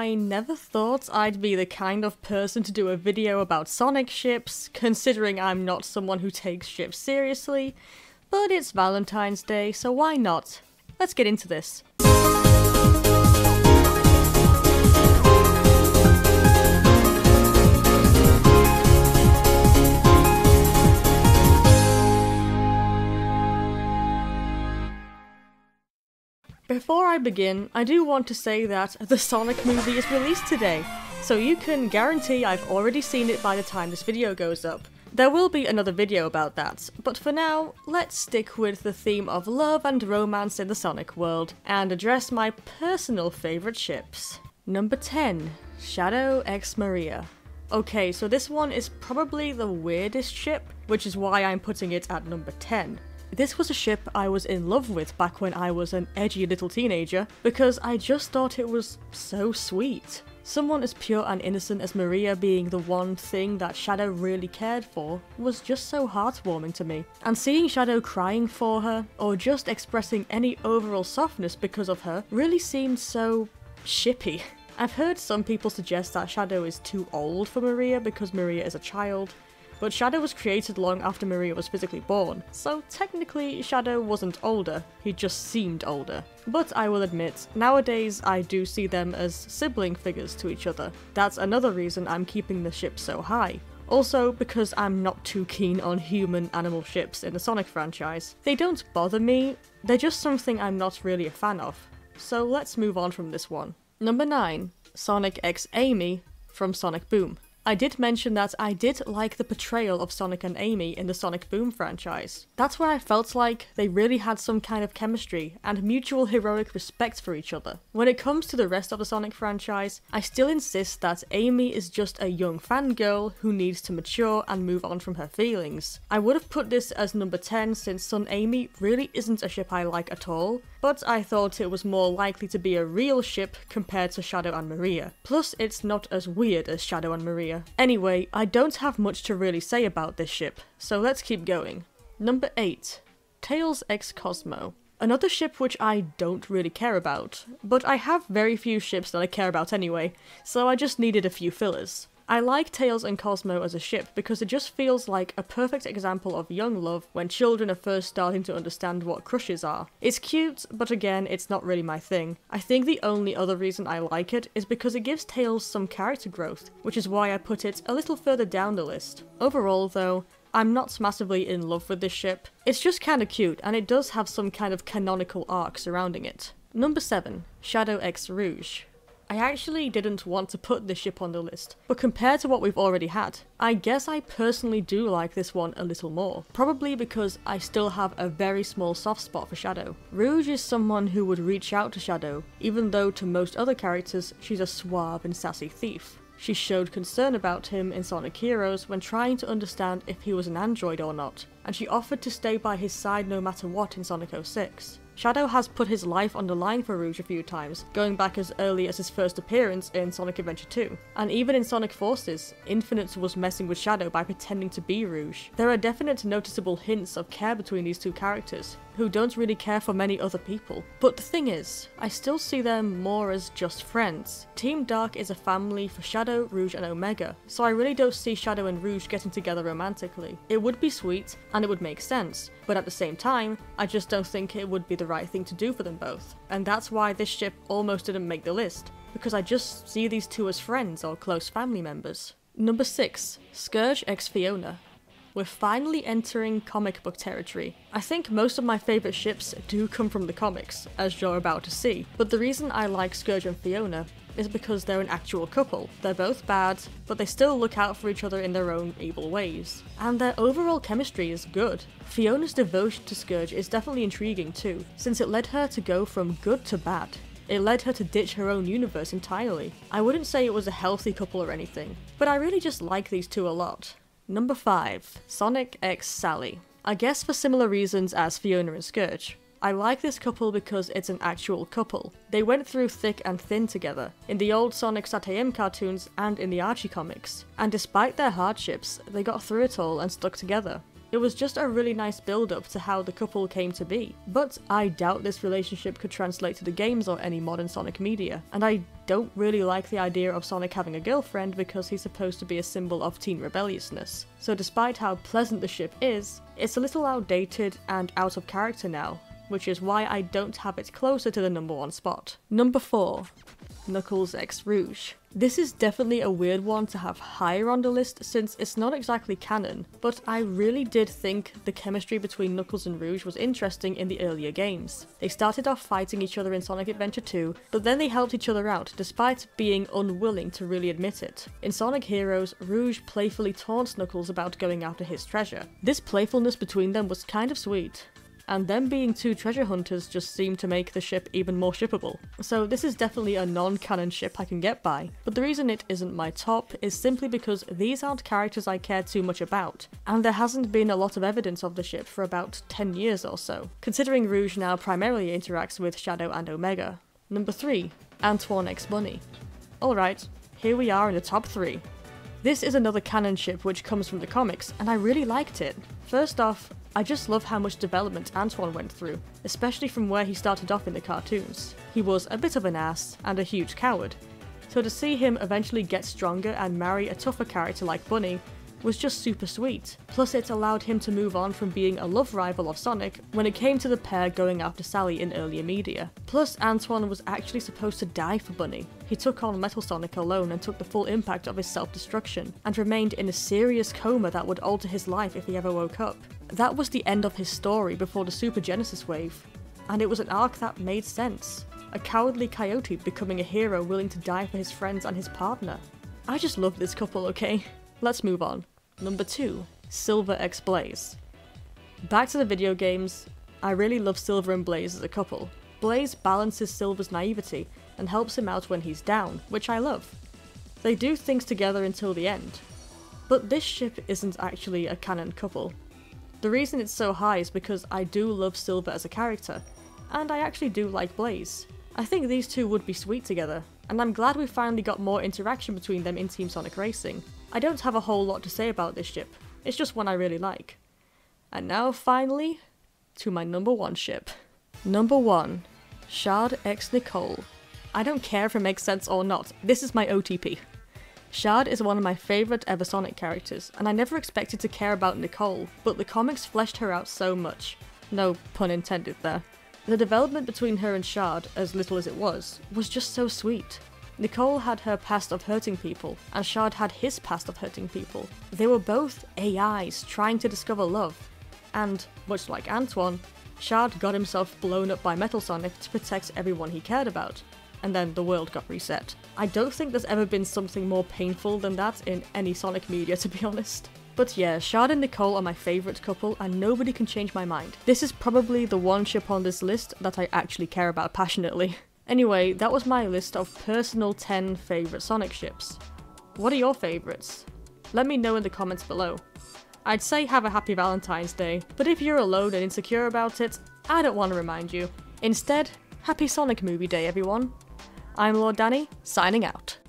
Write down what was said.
I never thought I'd be the kind of person to do a video about Sonic ships, considering I'm not someone who takes ships seriously, but it's Valentine's Day, so why not? Let's get into this. Before I begin, I do want to say that the Sonic movie is released today, so you can guarantee I've already seen it by the time this video goes up. There will be another video about that, but for now, let's stick with the theme of love and romance in the Sonic world, and address my personal favourite ships. Number 10, Shadow X Maria. Okay, so this one is probably the weirdest ship, which is why I'm putting it at number 10. This was a ship I was in love with back when I was an edgy little teenager because I just thought it was so sweet. Someone as pure and innocent as Maria being the one thing that Shadow really cared for was just so heartwarming to me. And seeing Shadow crying for her, or just expressing any overall softness because of her, really seemed so shippy. I've heard some people suggest that Shadow is too old for Maria because Maria is a child, but Shadow was created long after Maria was physically born, so technically Shadow wasn't older, he just seemed older. But I will admit, nowadays I do see them as sibling figures to each other. That's another reason I'm keeping the ship so high. Also, because I'm not too keen on human animal ships in the Sonic franchise. They don't bother me, they're just something I'm not really a fan of. So let's move on from this one. Number 9. Sonic X Amy from Sonic Boom. I did mention that I did like the portrayal of Sonic and Amy in the Sonic Boom franchise. That's where I felt like they really had some kind of chemistry and mutual heroic respect for each other. When it comes to the rest of the Sonic franchise, I still insist that Amy is just a young fangirl who needs to mature and move on from her feelings. I would have put this as number 10 since SonAmy really isn't a ship I like at all, but I thought it was more likely to be a real ship compared to Shadow and Maria. Plus, it's not as weird as Shadow and Maria. Anyway, I don't have much to really say about this ship, so let's keep going. Number 8. Tails X Cosmo. Another ship which I don't really care about, but I have very few ships that I care about anyway, so I just needed a few fillers. I like Tails and Cosmo as a ship because it just feels like a perfect example of young love when children are first starting to understand what crushes are. It's cute, but again, it's not really my thing. I think the only other reason I like it is because it gives Tails some character growth, which is why I put it a little further down the list. Overall though, I'm not massively in love with this ship. It's just kinda cute, and it does have some kind of canonical arc surrounding it. Number 7. Shadow X Rouge. I actually didn't want to put this ship on the list, but compared to what we've already had, I guess I personally do like this one a little more. Probably because I still have a very small soft spot for Shadow. Rouge is someone who would reach out to Shadow, even though to most other characters she's a suave and sassy thief. She showed concern about him in Sonic Heroes when trying to understand if he was an android or not, and she offered to stay by his side no matter what in Sonic 06. Shadow has put his life on the line for Rouge a few times, going back as early as his first appearance in Sonic Adventure 2. And even in Sonic Forces, Infinite was messing with Shadow by pretending to be Rouge. There are definite noticeable hints of care between these two characters, who don't really care for many other people. But the thing is, I still see them more as just friends. Team Dark is a family for Shadow, Rouge and Omega, so I really don't see Shadow and Rouge getting together romantically. It would be sweet, and it would make sense, but at the same time, I just don't think it would be the right thing to do for them both. And that's why this ship almost didn't make the list, because I just see these two as friends or close family members. Number 6. Scourge x Fiona. We're finally entering comic book territory. I think most of my favourite ships do come from the comics, as you're about to see, but the reason I like Scourge and Fiona is because they're an actual couple. They're both bad, but they still look out for each other in their own evil ways. And their overall chemistry is good. Fiona's devotion to Scourge is definitely intriguing too, since it led her to go from good to bad. It led her to ditch her own universe entirely. I wouldn't say it was a healthy couple or anything, but I really just like these two a lot. Number 5. Sonic x Sally. I guess for similar reasons as Fiona and Scourge. I like this couple because it's an actual couple. They went through thick and thin together, in the old Sonic SatAM cartoons and in the Archie comics, and despite their hardships, they got through it all and stuck together. It was just a really nice build up to how the couple came to be. But I doubt this relationship could translate to the games or any modern Sonic media, and I don't really like the idea of Sonic having a girlfriend because he's supposed to be a symbol of teen rebelliousness. So despite how pleasant the ship is, it's a little outdated and out of character now, which is why I don't have it closer to the number one spot. Number 4. Knuckles X Rouge. This is definitely a weird one to have higher on the list since it's not exactly canon, but I really did think the chemistry between Knuckles and Rouge was interesting in the earlier games. They started off fighting each other in Sonic Adventure 2, but then they helped each other out despite being unwilling to really admit it. In Sonic Heroes, Rouge playfully taunts Knuckles about going after his treasure. This playfulness between them was kind of sweet, and them being two treasure hunters just seemed to make the ship even more shippable. So this is definitely a non-canon ship I can get by, but the reason it isn't my top is simply because these aren't characters I care too much about, and there hasn't been a lot of evidence of the ship for about 10 years or so, considering Rouge now primarily interacts with Shadow and Omega. Number 3. Antoine X Bunny. Alright, here we are in the top 3. This is another canon ship which comes from the comics, and I really liked it. First off, I just love how much development Antoine went through, especially from where he started off in the cartoons. He was a bit of an ass and a huge coward, so to see him eventually get stronger and marry a tougher character like Bunny was just super sweet. Plus it allowed him to move on from being a love rival of Sonic when it came to the pair going after Sally in earlier media. Plus Antoine was actually supposed to die for Bunny. He took on Metal Sonic alone and took the full impact of his self-destruction, and remained in a serious coma that would alter his life if he ever woke up. That was the end of his story before the Super Genesis wave, and it was an arc that made sense. A cowardly coyote becoming a hero willing to die for his friends and his partner. I just love this couple, okay? Let's move on. Number 2. Silver X Blaze. Back to the video games, I really love Silver and Blaze as a couple. Blaze balances Silver's naivety and helps him out when he's down, which I love. They do things together until the end. But this ship isn't actually a canon couple. The reason it's so high is because I do love Silver as a character, and I actually do like Blaze. I think these two would be sweet together, and I'm glad we finally got more interaction between them in Team Sonic Racing. I don't have a whole lot to say about this ship, it's just one I really like. And now finally, to my number one ship. Number one, Shard X Nicole. I don't care if it makes sense or not, this is my OTP. Shard is one of my favourite ever Sonic characters, and I never expected to care about Nicole, but the comics fleshed her out so much. No pun intended there. The development between her and Shard, as little as it was, was just so sweet. Nicole had her past of hurting people, and Shard had his past of hurting people. They were both AIs trying to discover love, and, much like Antoine, Shard got himself blown up by Metal Sonic to protect everyone he cared about, and then the world got reset. I don't think there's ever been something more painful than that in any Sonic media, to be honest. But yeah, Shard and Nicole are my favourite couple, and nobody can change my mind. This is probably the one ship on this list that I actually care about passionately. Anyway, that was my list of personal 10 favourite Sonic ships. What are your favourites? Let me know in the comments below. I'd say have a happy Valentine's Day, but if you're alone and insecure about it, I don't want to remind you. Instead, happy Sonic Movie Day everyone. I'm Lord Danny, signing out.